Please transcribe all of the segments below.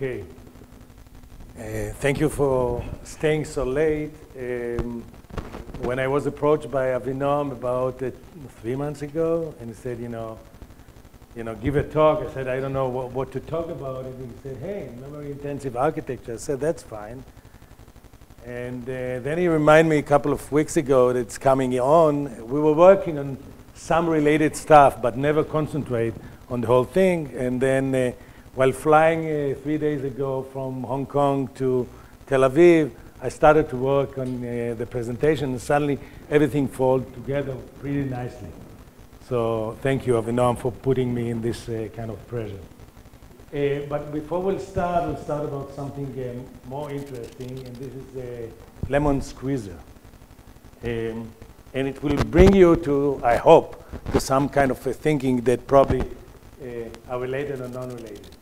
Okay. Uh, thank you for staying so late. Um, when I was approached by Avinoam about three months ago, and he said, you know, you know, give a talk. I said, I don't know what, what to talk about. And he said, hey, memory intensive architecture. I said, that's fine. And uh, then he reminded me a couple of weeks ago that it's coming on. We were working on some related stuff, but never concentrate on the whole thing. And then uh, while flying uh, three days ago from Hong Kong to Tel Aviv, I started to work on uh, the presentation, and suddenly everything falls together pretty nicely. So thank you, Avinoam, for putting me in this uh, kind of pressure. Uh, but before we start, we'll start about something uh, more interesting, and this is a lemon squeezer. Um, and it will bring you to, I hope, to some kind of a thinking that probably uh, are related or non-related.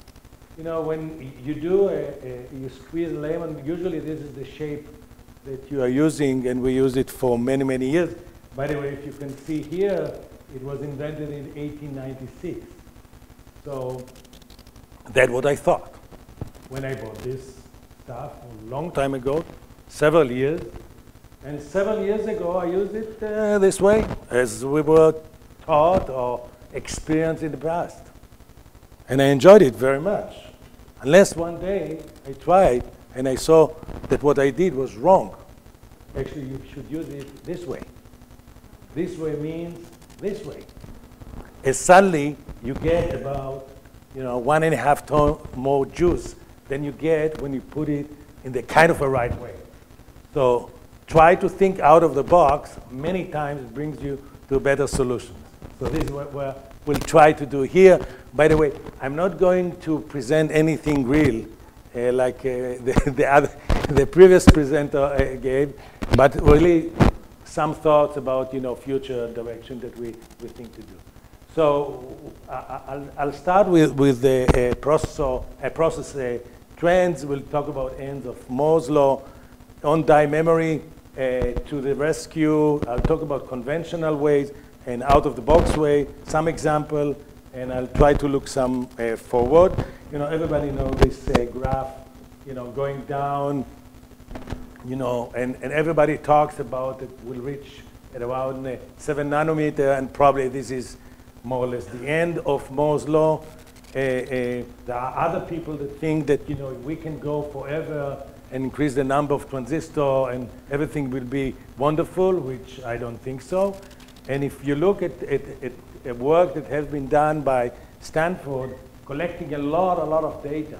You know, when you do, a, a, you squeeze lemon, usually this is the shape that you are using, and we use it for many, many years. By the way, if you can see here, it was invented in 1896. So that's what I thought when I bought this stuff a long time ago, several years. And several years ago, I used it uh, this way, as we were taught or experienced in the past. And I enjoyed it very much. Unless one day I tried and I saw that what I did was wrong. Actually, you should use it this way. This way means this way. And suddenly you get about you know, one and a half ton more juice than you get when you put it in the kind of a right way. So try to think out of the box. Many times it brings you to a better solution. So this is what we'll try to do here. By the way, I'm not going to present anything real uh, like uh, the, the, other, the previous presenter uh, gave, but really some thoughts about you know, future direction that we, we think to do. So I'll, I'll start with, with the uh, processor, uh, process uh, trends. We'll talk about ends of Moore's law, on-die memory uh, to the rescue. I'll talk about conventional ways and out-of-the-box way, some example, and I'll try to look some uh, forward. You know, everybody knows this uh, graph, you know, going down, you know, and, and everybody talks about it will reach at around uh, seven nanometer, and probably this is more or less the end of Moore's law. Uh, uh, there are other people that think that, you know, we can go forever and increase the number of transistors and everything will be wonderful, which I don't think so. And if you look at, at, at work that has been done by Stanford, collecting a lot, a lot of data,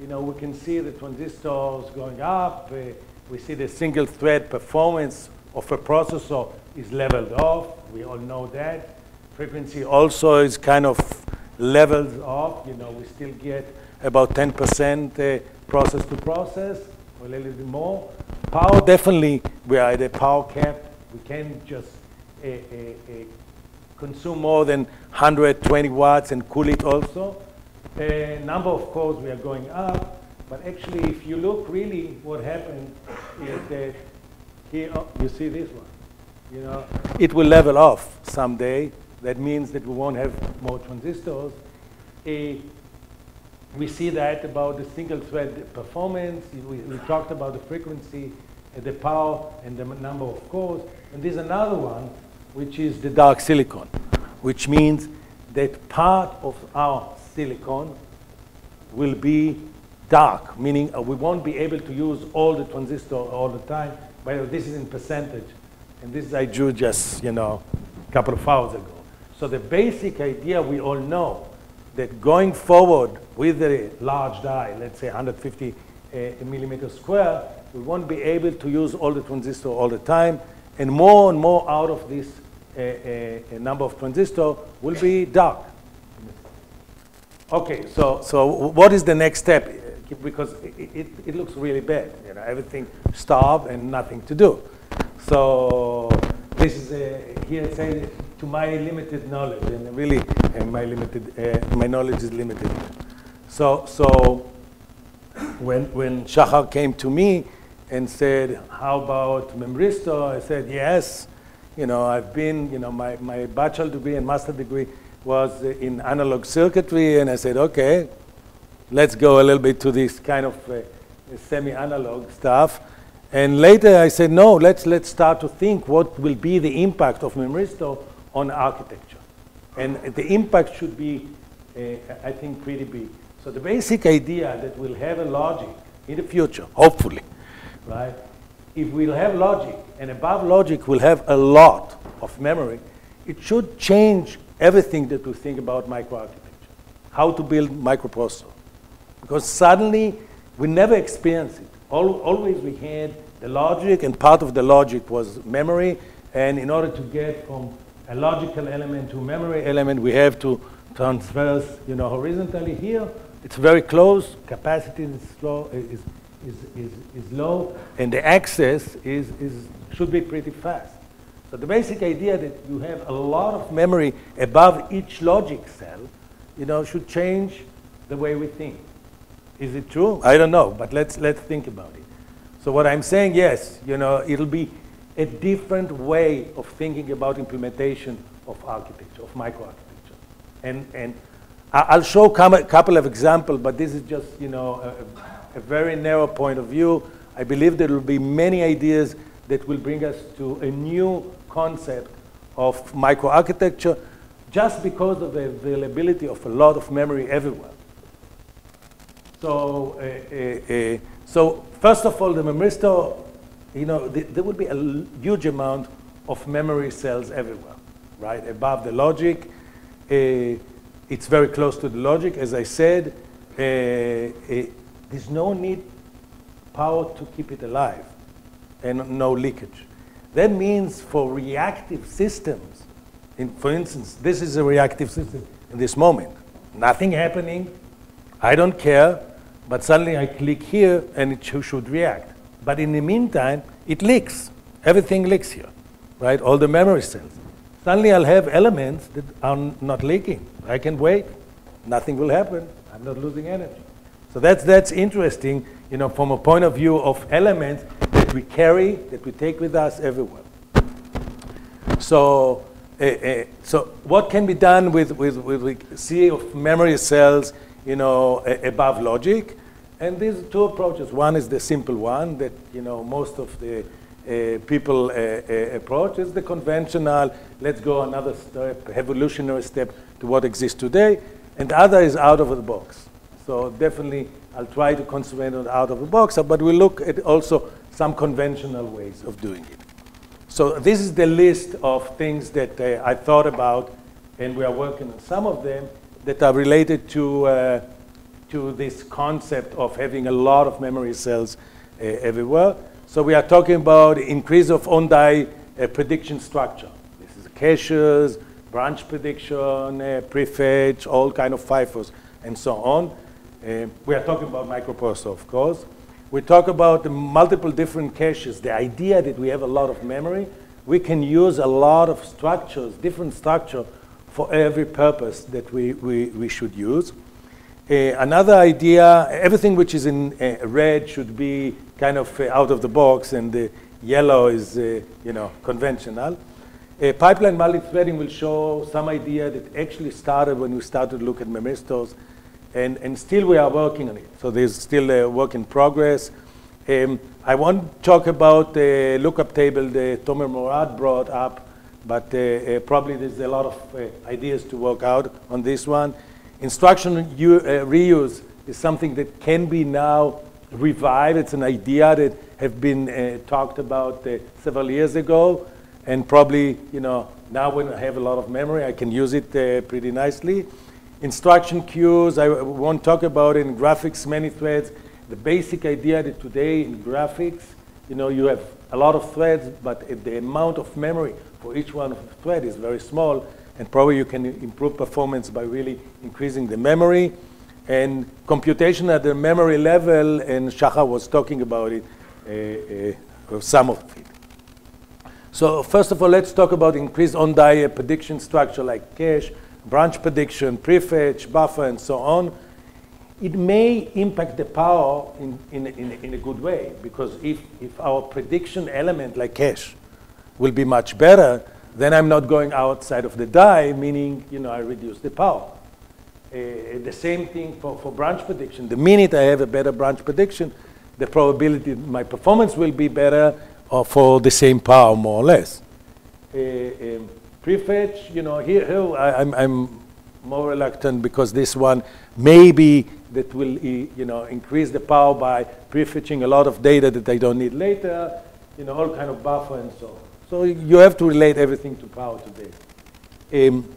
you know, we can see the transistors going up, uh, we see the single thread performance of a processor is leveled off. We all know that. Frequency also is kind of leveled off. You know, we still get about 10% uh, process to process, or a little bit more. Power, definitely, we are at a power cap. We can't just consume more than 120 watts and cool it also. Uh, number of cores, we are going up. But actually, if you look really, what happened is that here, oh, you see this one. You know, it will level off someday. That means that we won't have more transistors. A, we see that about the single thread performance. We, we talked about the frequency, the power, and the number of cores. And there's another one, which is the dark silicon, which means that part of our silicon will be dark, meaning uh, we won't be able to use all the transistor all the time. But this is in percentage. And this I drew just, you know, a couple of hours ago. So the basic idea we all know that going forward with a large die, let's say 150 uh, millimeter square, we won't be able to use all the transistor all the time. And more and more out of this uh, uh, number of transistor will be dark. Okay, so, so what is the next step? Because it, it, it looks really bad. You know, everything stopped and nothing to do. So this is a, here it to my limited knowledge, and really uh, my limited uh, my knowledge is limited. So so when when Shahar came to me and said, "How about Memristor?" I said, "Yes." You know, I've been, you know, my, my bachelor degree and master degree was in analog circuitry, and I said, okay, let's go a little bit to this kind of uh, semi-analog stuff. And later I said, no, let's, let's start to think what will be the impact of Memristor on architecture. And the impact should be, uh, I think, pretty big. So the basic idea that we'll have a logic in the future, hopefully, right? If we'll have logic, and above logic we'll have a lot of memory, it should change everything that we think about microarchitecture, how to build microprocessor. Because suddenly we never experienced it. always we had the logic, and part of the logic was memory, and in order to get from a logical element to memory element, we have to transverse, you know, horizontally here. It's very close, capacity is, slow, is, is, is, is low, and the access is, is, should be pretty fast. So the basic idea that you have a lot of memory above each logic cell, you know, should change the way we think. Is it true? I don't know, but let's, let's think about it. So what I'm saying, yes, you know, it'll be a different way of thinking about implementation of architecture, of microarchitecture. And, and I'll show a couple of examples, but this is just, you know, a, very narrow point of view. I believe there will be many ideas that will bring us to a new concept of microarchitecture just because of the availability of a lot of memory everywhere. So, uh, uh, uh, so first of all, the memristor, you know, th there will be a huge amount of memory cells everywhere, right? Above the logic. Uh, it's very close to the logic, as I said. There's no need power to keep it alive and no leakage. That means for reactive systems, in, for instance, this is a reactive system in this moment. Nothing happening. I don't care but suddenly I click here and it should react. But in the meantime, it leaks. Everything leaks here, right? All the memory cells. Suddenly I'll have elements that are not leaking. I can wait. Nothing will happen. I'm not losing energy. So that's, that's interesting, you know, from a point of view of elements that we carry, that we take with us everywhere. So, uh, uh, so what can be done with, with, with, with sea of memory cells you know, above logic. And these two approaches. One is the simple one that, you know, most of the uh, people uh, uh, approach is the conventional, let's go another step, evolutionary step to what exists today. And the other is out of the box. So definitely I'll try to concentrate on out of the box, but we'll look at also some conventional ways of doing it. So this is the list of things that uh, I thought about, and we are working on some of them that are related to, uh, to this concept of having a lot of memory cells uh, everywhere. So we are talking about increase of on-die uh, prediction structure. This is caches, branch prediction, uh, prefetch, all kind of FIFOs, and so on. Uh, we are talking about microprocessor, of course. We talk about multiple different caches, the idea that we have a lot of memory. We can use a lot of structures, different structure for every purpose that we, we, we should use. Uh, another idea, everything which is in uh, red should be kind of uh, out of the box and the yellow is, uh, you know, conventional. Uh, pipeline multi-threading will show some idea that actually started when we started to look at memristors and, and still we are working on it. So there's still a work in progress. Um, I won't talk about the lookup table that Tomer Morad brought up but uh, uh, probably there's a lot of uh, ideas to work out on this one. Instruction reuse is something that can be now revived. It's an idea that have been talked about several years ago, and probably, you know, now when I have a lot of memory, I can use it pretty nicely. Instruction queues, I won't talk about in graphics, many threads. The basic idea that today in graphics, you know, you have a lot of threads, but the amount of memory for each one of the thread is very small, and probably you can improve performance by really increasing the memory. And computation at the memory level, and Shachar was talking about it, uh, uh, some of it. So first of all, let's talk about increased on-die prediction structure like cache, branch prediction, prefetch, buffer, and so on. It may impact the power in, in, in, in a good way, because if, if our prediction element like cache will be much better, then I'm not going outside of the die, meaning you know I reduce the power. the same thing for, for branch prediction. The minute I have a better branch prediction, the probability my performance will be better or for the same power, more or less. Uh, um, prefetch, you know, here, here I, I'm, I'm more reluctant because this one maybe that will you know, increase the power by prefetching a lot of data that I don't need later, you know, all kind of buffer and so on. So you have to relate everything to power today. Um,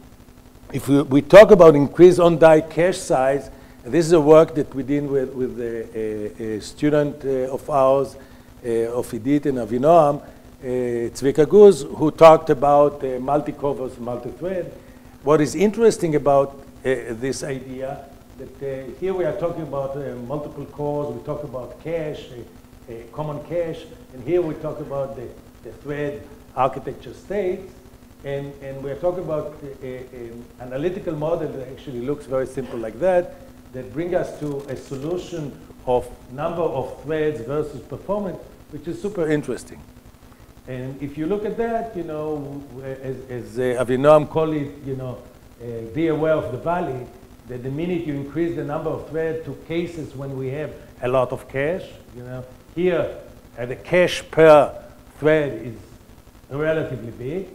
if we, we, talk about increase on-die cache size, this is a work that we did with, with a, a, a student uh, of ours, uh, of Idit and Avinoam, Zvika Guz, who talked about uh, multi-core versus multi-thread. What is interesting about uh, this idea that uh, here we are talking about uh, multiple cores, we talk about cache, common cache, and here we talk about the, the thread architecture states, and, and we're talking about an analytical model that actually looks very simple like that, that bring us to a solution of number of threads versus performance, which is super interesting. And if you look at that, you know, as, as uh, Avinoam called it, you know, uh, be aware of the valley, that the minute you increase the number of threads to cases when we have a lot of cache, you know, here uh, the cache per thread is relatively big,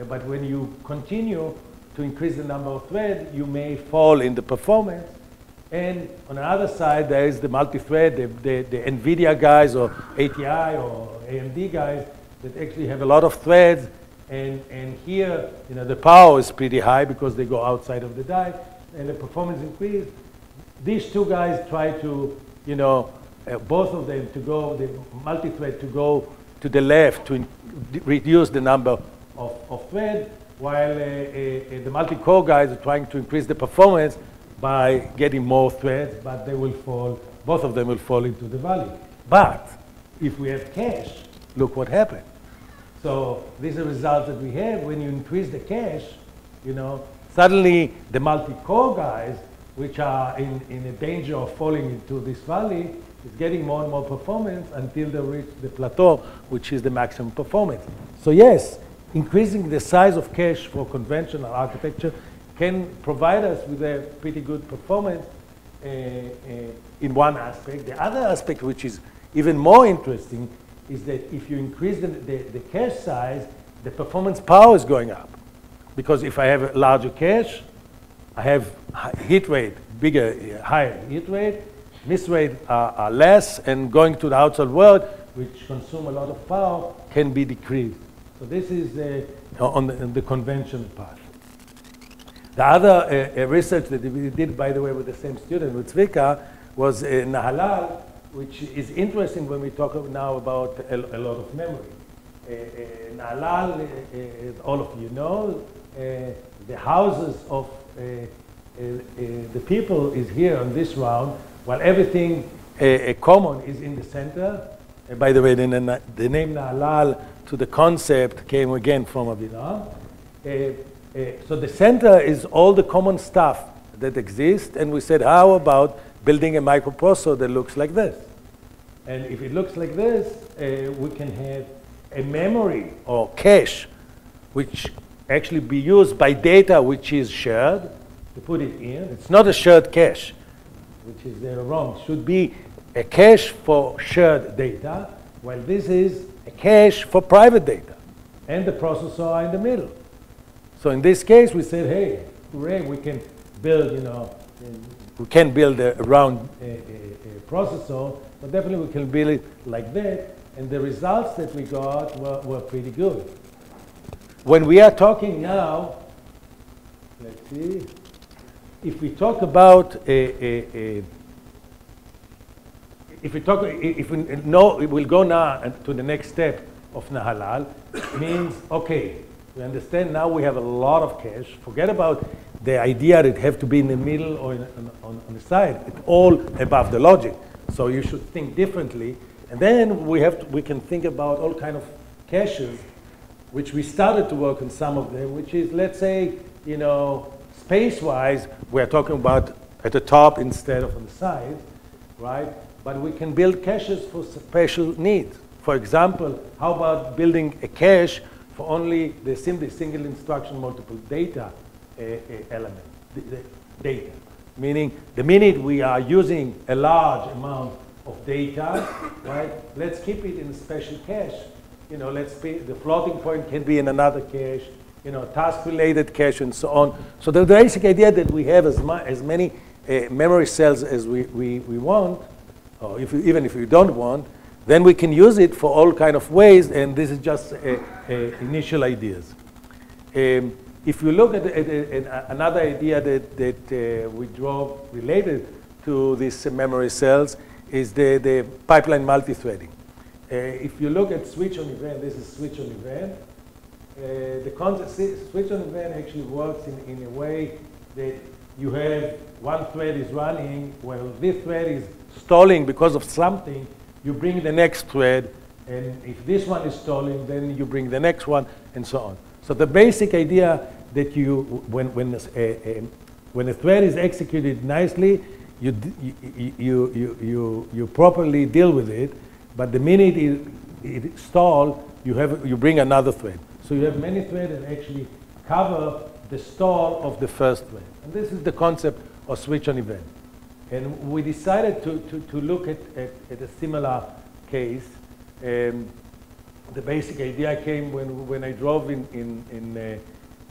uh, but when you continue to increase the number of threads, you may fall in the performance. And on the other side, there is the multi-thread, the, the, the NVIDIA guys or ATI or AMD guys that actually have a lot of threads. And, and here, you know, the power is pretty high because they go outside of the die and the performance increased. These two guys try to, you know, uh, both of them to go, the multi-thread to go to the left to reduce the number of, of threads, while uh, uh, uh, the multi-core guys are trying to increase the performance by getting more threads, but they will fall, both of them will fall into the valley. But if we have cache, look what happened. So these are results that we have when you increase the cache, you know, Suddenly, the multi-core guys, which are in, in a danger of falling into this valley, is getting more and more performance until they reach the plateau, which is the maximum performance. So yes, increasing the size of cache for conventional architecture can provide us with a pretty good performance uh, uh, in one aspect. The other aspect, which is even more interesting, is that if you increase the, the, the cache size, the performance power is going up. Because if I have a larger cache, I have hit rate, bigger, higher hit rate, miss rate are, are less, and going to the outside world, which consume a lot of power, can be decreased. So this is uh, on, the, on, the, conventional path. The other uh, research that we did, by the way, with the same student, with Zvika, was uh, Nahalal, which is interesting when we talk now about a, a lot of memory. Eh, eh, uh, uh, Nahalal, uh, eh, all of you know, the houses of the people is here on this round, while everything common is in the center. And by the way, the, the name Nahalal to the concept came again from Avinoam. so the center is all the common stuff that exists, and we said, how about building a microprocessor that looks like this? And if it looks like this, uh, we can have a memory or cache which actually be used by data which is shared to put it in. It's not a shared cache, which is there wrong. It should be a cache for shared data, while this is a cache for private data. And the processor are in the middle. So in this case, we said, hey, hooray, we can build, you know, we can build a, a processor, but definitely we can build it like that. And the results that we got were, were pretty good. When we are talking now, let's see, if we talk about a, a, a if we talk, if we know, we'll go now to the next step of Nahalal, means, okay, we understand now we have a lot of cache. Forget about the idea that it have to be in the middle or in, on, on, the side. It's all above the logic. So you should think differently. And then we, have to, we can think about all kind of caches which we started to work on some of them, which is, let's say, you know, space-wise, we're talking about at the top instead of on the side, right? But we can build caches for special needs. For example, how about building a cache for only the simply single instruction multiple data element, the, the data. meaning the minute we are using a large amount of data, right, let's keep it in a special cache. You know, let's be, the floating point can be in another cache, you know, task-related cache and so on. So the basic idea that we have as, as many uh, memory cells as we, we, we want, or if even if we don't want, then we can use it for all kind of ways, and this is just uh, uh, initial ideas. Um, if you look at, at, at another idea that, that uh, we draw related to these memory cells is the, the pipeline multithreading. Uh, if you look at switch on event, this is switch on event. Uh, the concept switch on event actually works in, in a way that you have one thread is running, well, this thread is stalling because of something, you bring the next thread, and if this one is stalling, then you bring the next one, and so on. So the basic idea that you, when, when, a, a, when a thread is executed nicely, you, you, you, you, you, properly deal with it, but the minute it, it stalls, you, have, you bring another thread. So you have many threads that actually cover the stall of the first thread. And this is the concept of switch on event. And we decided to, to, to look at, at, at, a similar case. Um, the basic idea came when, when I drove in, in, in, uh,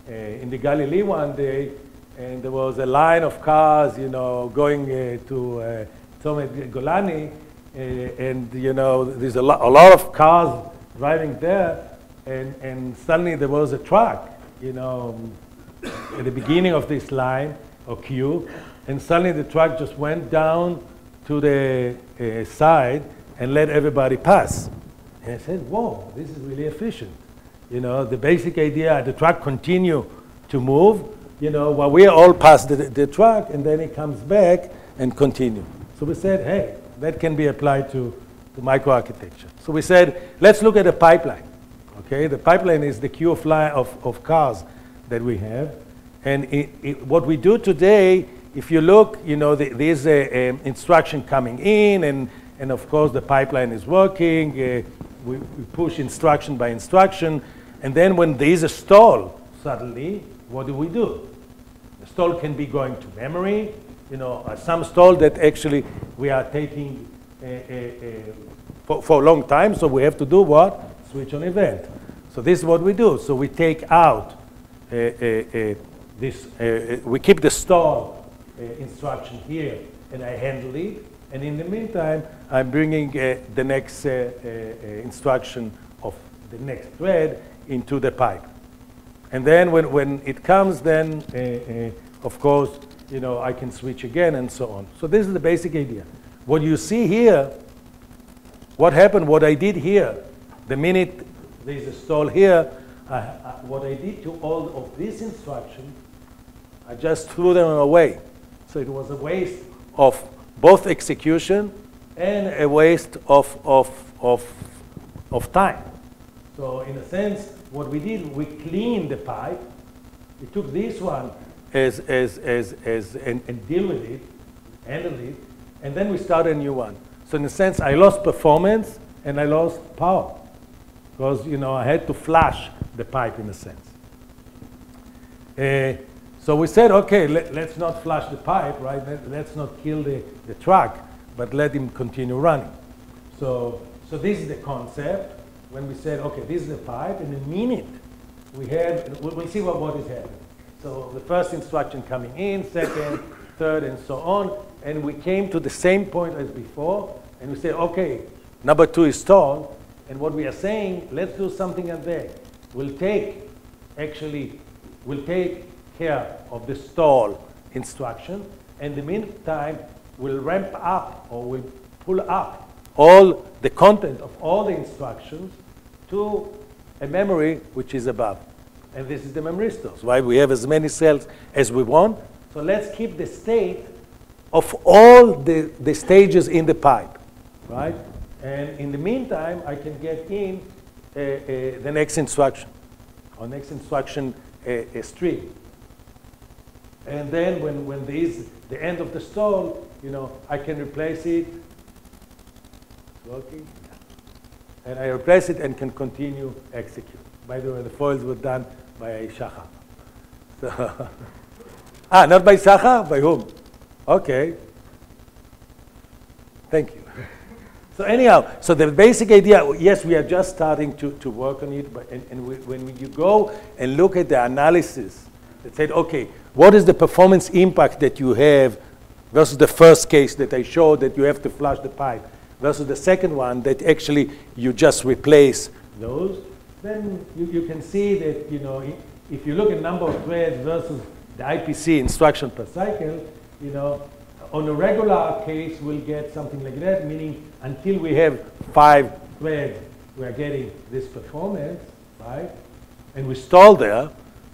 uh, in the Galilee one day, and there was a line of cars, you know, going uh, to uh, Tzomet Golani, uh, and, you know, there's a, lo a lot of cars driving there, and, and suddenly there was a truck, you know, at the beginning of this line or queue, and suddenly the truck just went down to the uh, side and let everybody pass. And I said, whoa, this is really efficient. You know, the basic idea, the truck continue to move, you know, while we all past the, the truck, and then it comes back and continue. So we said, hey, that can be applied to, to microarchitecture. So we said, let's look at the pipeline. Okay, the pipeline is the queue of, of, of cars that we have. And it, it, what we do today, if you look, you know, the, there's a, a, instruction coming in, and, and of course the pipeline is working. Uh, we, we, push instruction by instruction. And then when there is a stall, suddenly, what do we do? The stall can be going to memory, you know, uh, some stall that actually we are taking uh, uh, uh, for, for a long time, so we have to do what? Switch on event. So this is what we do. So we take out uh, uh, this, we keep the stall instruction here, and I handle it. And in the meantime, I'm bringing the next instruction of the next thread into the pipe. And then when, when it comes, then, uh, uh, of course, you know, I can switch again and so on. So this is the basic idea. What you see here, what happened, what I did here, the minute there's a stall here, I, I, what I did to all of these instructions, I just threw them away. So it was a waste of both execution and a waste of, of, of, of time. So in a sense, what we did, we cleaned the pipe. We took this one as, as, as, as and, and deal with it, handled it, and then we started a new one. So in a sense, I lost performance and I lost power because you know I had to flush the pipe in a sense. Uh, so we said, okay, let, us not flush the pipe, right? Let, us not kill the, the truck, but let him continue running. So, so this is the concept when we said, okay, this is the pipe, in a minute we had, we'll see what, what is happening. So the first instruction coming in, second, third, and so on, and we came to the same point as before, and we said, okay, number two is stalled, and what we are saying, let's do something at there. We'll take, actually, we'll take care of the stall instruction, and in the meantime, we'll ramp up or we'll pull up all the content of all the instructions to a memory which is above. And this is the memristors, right? We have as many cells as we want. So let's keep the state of all the, the stages in the pipe, right? And in the meantime, I can get in uh, uh, the next instruction, or next instruction uh, stream. And then when, when there is the end of the stall, you know, I can replace it. It's working and I replace it and can continue execute. By the way, the foils were done by Shachar. So ah, not by Shachar? By whom? Okay. Thank you. So anyhow, so the basic idea, yes, we are just starting to, to work on it, but and, and we, when you go and look at the analysis that said, okay, what is the performance impact that you have versus the first case that I showed that you have to flush the pipe versus the second one that actually you just replace those, then you, you can see that, you know, if you look at number of threads versus the IPC instruction per cycle, you know, on a regular case, we'll get something like that, meaning until we have five threads, we're getting this performance, right? And we stall there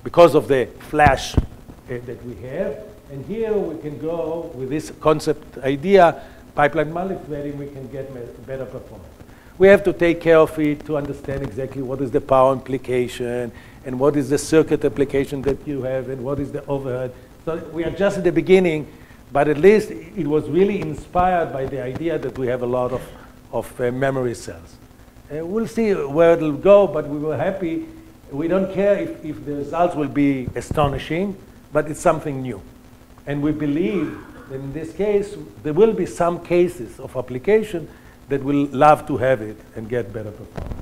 because of the flash uh, that we have. And here we can go with this concept idea, pipeline multi-threading, we can get better performance. We have to take care of it to understand exactly what is the power implication and what is the circuit application that you have and what is the overhead. So we are just at the beginning but at least it was really inspired by the idea that we have a lot of, of uh, memory cells. Uh, we'll see where it'll go, but we were happy. We don't care if, if the results will be astonishing, but it's something new. And we believe that in this case, there will be some cases of application that will love to have it and get better performance.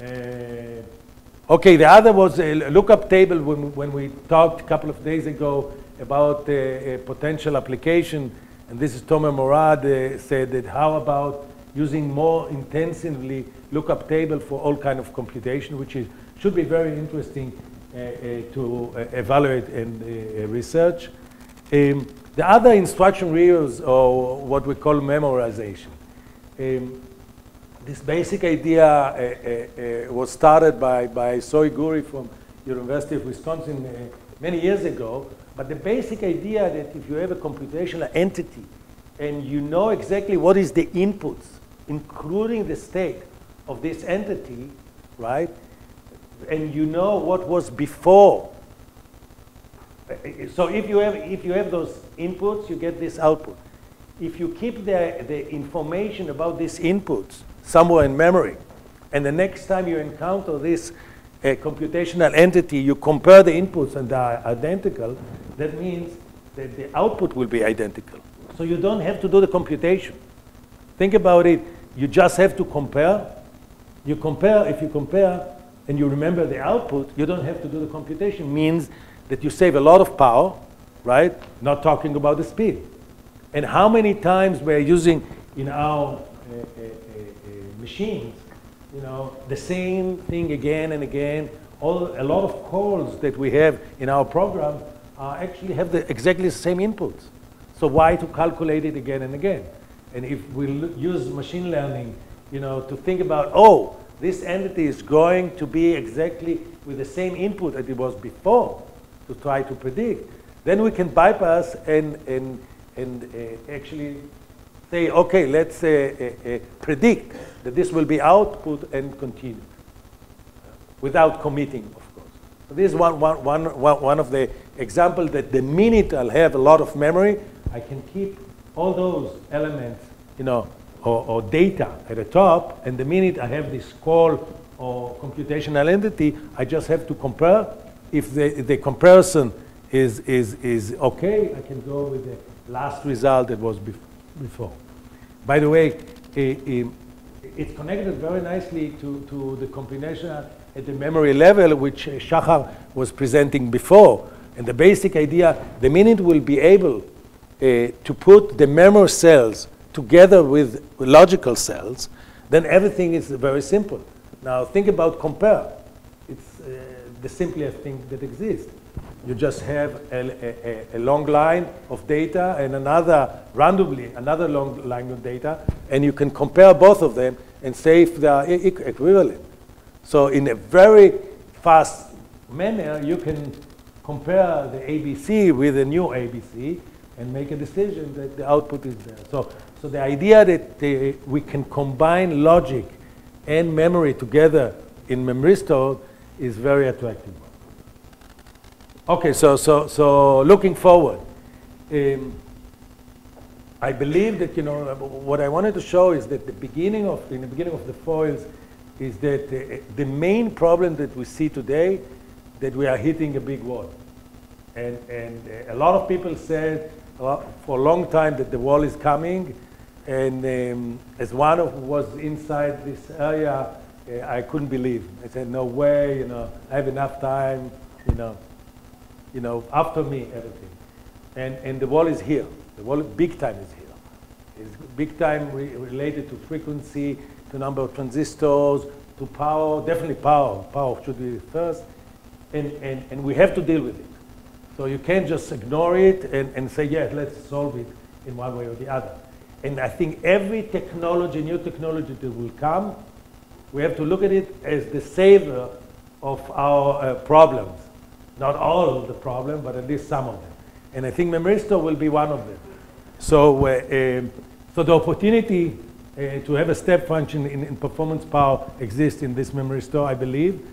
Uh, okay, the other was a lookup table when, when we talked a couple of days ago about a potential application, and this is Tomer Morad uh, said that how about using more intensively lookup table for all kind of computation, which is, should be very interesting uh, uh, to uh, evaluate and uh, research. Um, the other instruction reuse, or what we call memorization. Um, this basic idea uh, was started by, by Sohi Guri from University of Wisconsin many years ago, but the basic idea that if you have a computational entity and you know exactly what is the inputs, including the state of this entity, right? And you know what was before. So if you have, if you have those inputs, you get this output. If you keep the, the information about these inputs somewhere in memory, and the next time you encounter this a computational entity, you compare the inputs and they are identical, that means that the output will be identical. So you don't have to do the computation. Think about it. You just have to compare. You compare, if you compare and you remember the output, you don't have to do the computation. Means that you save a lot of power, right? Not talking about the speed. And how many times we're using in our uh, uh, uh, machines you know, the same thing again and again. All, a lot of calls that we have in our program actually have the, exactly the same inputs. So why to calculate it again and again? And if we use machine learning, you know, to think about, oh, this entity is going to be exactly with the same input that it was before to try to predict, then we can bypass and, and, and uh, actually say, okay, let's uh, uh, uh, predict that this will be output and continue without committing, of course. So this is one, one, one, one of the examples that the minute I'll have a lot of memory, I can keep all those elements, you know, or, or data at the top, and the minute I have this call or computational entity, I just have to compare. If the, the comparison is, is, is okay, I can go with the last result that was before before. By the way, it's connected very nicely to, to the combination at the memory level, which Shahar was presenting before. And the basic idea, the minute we'll be able to put the memory cells together with logical cells, then everything is very simple. Now think about compare. It's uh, the simplest thing that exists. You just have a, a, a, long line of data and another, randomly, another long line of data, and you can compare both of them and say if they are equivalent. So in a very fast manner, you can compare the ABC with the new ABC and make a decision that the output is there. So, so the idea that the, we can combine logic and memory together in Memristor is very attractive. Okay, so, so, so looking forward, um, I believe that, you know, what I wanted to show is that the beginning of, in the beginning of the foils is that the, the main problem that we see today, that we are hitting a big wall. And, and a lot of people said, for a long time that the wall is coming. And um, as one of who was inside this area, uh, I couldn't believe. I said, no way, you know, I have enough time, you know, you know, after me, everything. And, and the wall is here. The wall, big time is here. It's big time re related to frequency, to number of transistors, to power, definitely power. Power should be first. And, and, and we have to deal with it. So you can't just ignore it and, and say, yeah, let's solve it in one way or the other. And I think every technology, new technology that will come, we have to look at it as the savior of our uh, problems. Not all of the problem, but at least some of them. And I think Memristor will be one of them. So, uh, um, so the opportunity uh, to have a step function in, in, performance power exists in this memristor, I believe.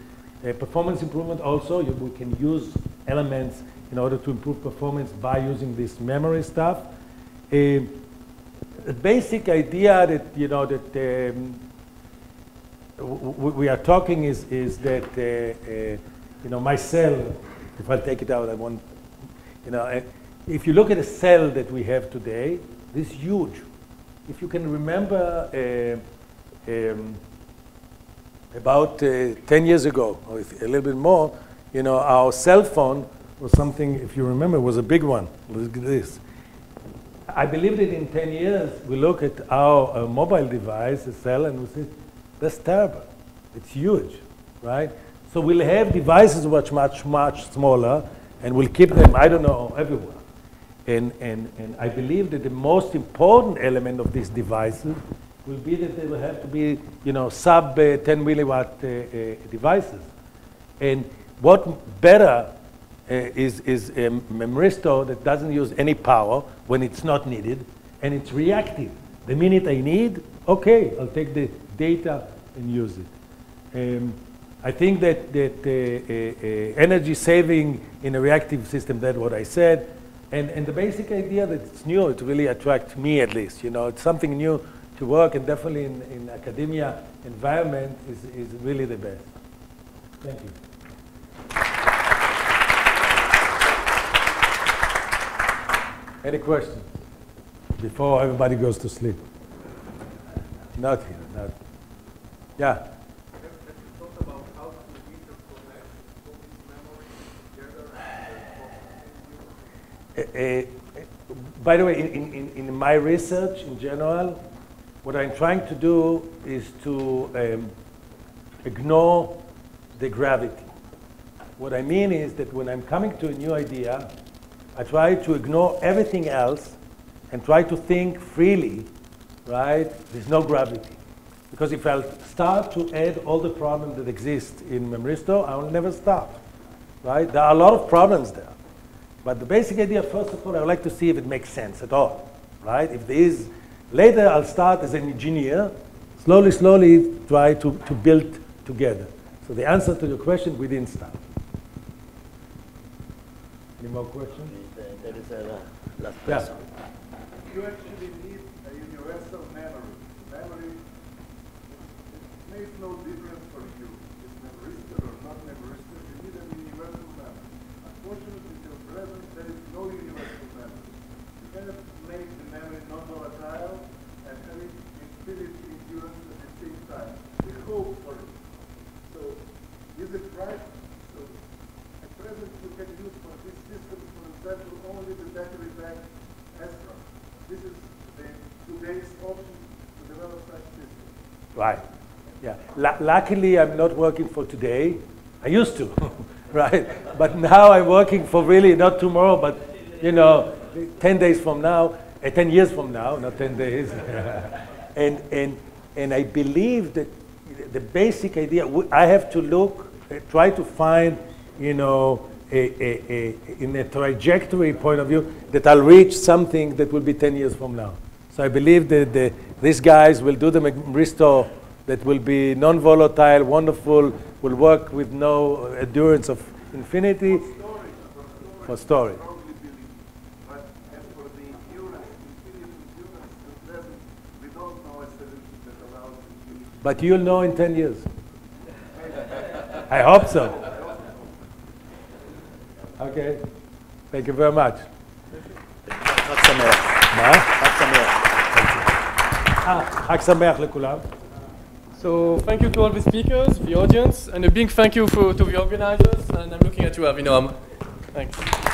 Uh, performance improvement also, you, we can use elements in order to improve performance by using this memory stuff. Uh, the basic idea that, you know, that um, we are talking is, is that, uh, uh, you know, my cell, if I take it out, I want, you know, uh, if you look at a cell that we have today, this is huge. If you can remember uh, um, about uh, 10 years ago, or a little bit more, you know, our cell phone was something, if you remember, was a big one. Look at this. I believe that in 10 years, we look at our uh, mobile device, a cell, and we say, that's terrible. It's huge, right? So we'll have devices much, much, much smaller, and we'll keep them, I don't know, everywhere. And, and, and I believe that the most important element of these devices will be that they will have to be, you know, sub uh, 10 milliwatt uh, uh, devices. And what better is, is a memristor that doesn't use any power when it's not needed, and it's reactive. The minute I need, okay, I'll take the data and use it. Um, I think that, that uh, uh, uh, energy saving in a reactive system, that's what I said. And, and the basic idea that it's new, it really attracts me at least. You know, it's something new to work, and definitely in, in academia environment is, is really the best. Thank you. Any questions before everybody goes to sleep? Not here, not. Yeah. Uh, by the way, in, in, in, my research in general, what I'm trying to do is to um, ignore the gravity. What I mean is that when I'm coming to a new idea, I try to ignore everything else and try to think freely, right? There's no gravity. Because if I start to add all the problems that exist in Memristor, I will never stop, right? There are a lot of problems there. But the basic idea, first of all, I would like to see if it makes sense at all, right? If there is, later I'll start as an engineer, slowly, slowly try to, to build together. So the answer to your question, we didn't stop. Any more questions? There is a last person. Yeah. You actually need a universal memory. Memory makes no difference for you. It's memristor or not memristor. You need a universal memory. Unfortunately, till present, there is no universal memory. You cannot make the memory non-volatile and have it infinite endurance at the same time. We hope for it. So, is it right? So, at present, you can use for this system, for example, only the battery backed SRAM. This is the today's option to develop such systems. Right. Yeah. L luckily, I'm not working for today. I used to, right? But now I'm working for really not tomorrow, but you know, 10 days from now, uh, 10 years from now, not 10 days. and, and, and I believe that the basic idea, I have to look, uh, try to find, you know, a, a, a, in a trajectory point of view, that I'll reach something that will be 10 years from now. So I believe that the, these guys will do the restore that will be non-volatile, wonderful, will work with no endurance of infinity for storage. For storage. But you'll know in 10 years. I hope so. Okay. Thank you very much. חג שמח לכולם. So thank you to all the speakers, the audience, and a big thank you for, to the organizers, and I'm looking at you, Avinoam. Thanks.